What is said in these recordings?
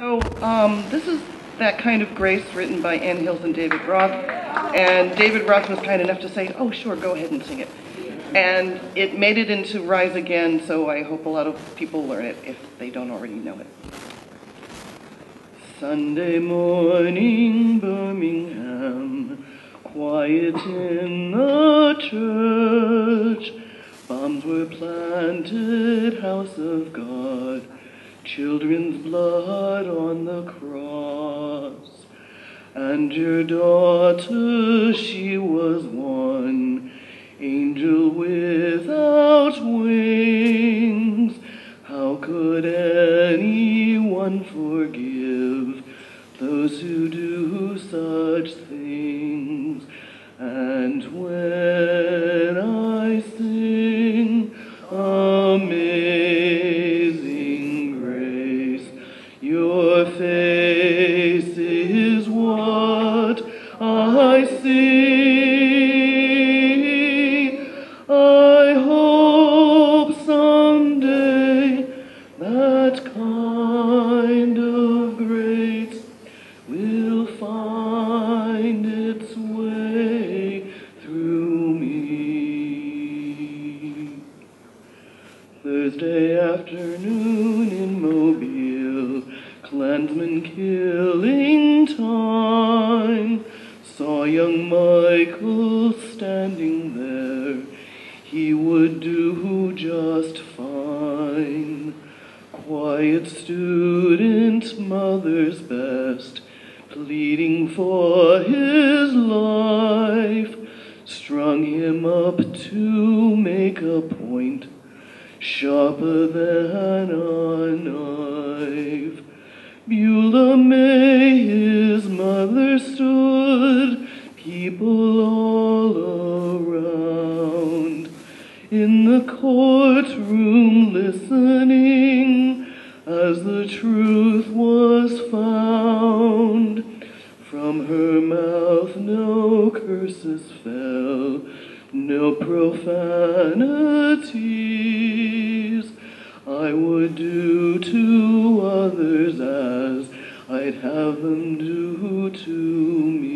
So, um, this is that kind of grace written by Anne Hills and David Roth. And David Roth was kind enough to say, oh, sure, go ahead and sing it. And it made it into Rise Again, so I hope a lot of people learn it if they don't already know it. Sunday morning, Birmingham, quiet in the church. Bombs were planted, house of God, children's blood on the cross. And your daughter, she was one angel without wings. How could anyone forgive those who do such things? And when I see. I hope someday that kind of grace will find its way through me. Thursday afternoon in Mobile, Klansmen killing time. Saw young Michael standing there. He would do just fine. Quiet student, mother's best, pleading for his life. Strung him up to make a point sharper than a In the courtroom listening as the truth was found. From her mouth no curses fell, no profanities. I would do to others as I'd have them do to me.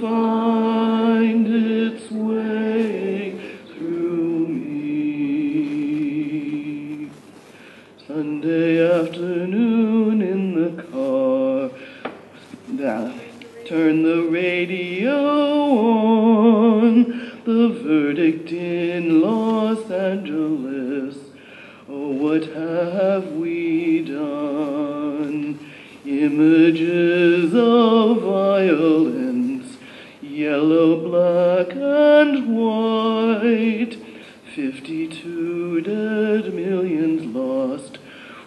Find its way through me. Sunday afternoon in the car, turn the radio on. The verdict in Los Angeles. Oh, what have we done? Images of violence, yellow, black, and white. Fifty-two dead, millions lost.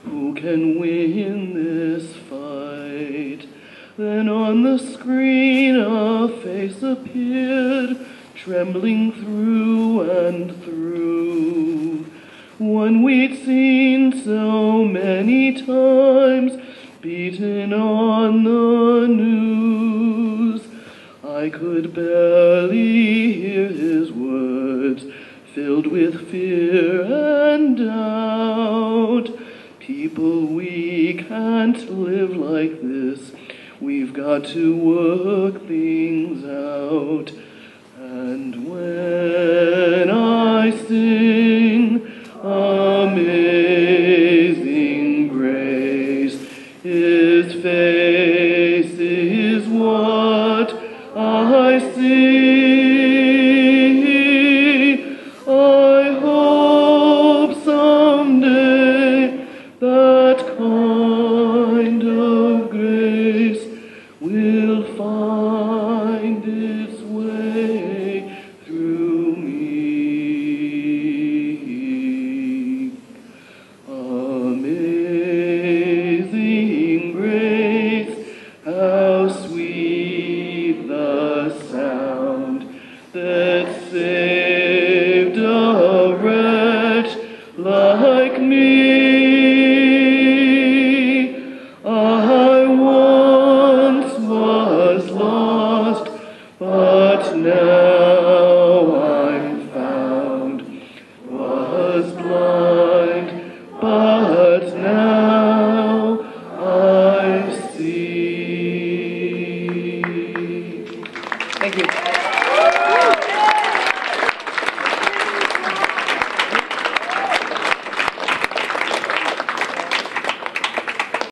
Who can win this fight? Then on the screen a face appeared, trembling through and through. One we'd seen so many times, beaten on the news. I could barely hear his words, filled with fear and doubt. People, we can't live like this. We've got to work things out. And when I sing amazing grace, his face is what sweet.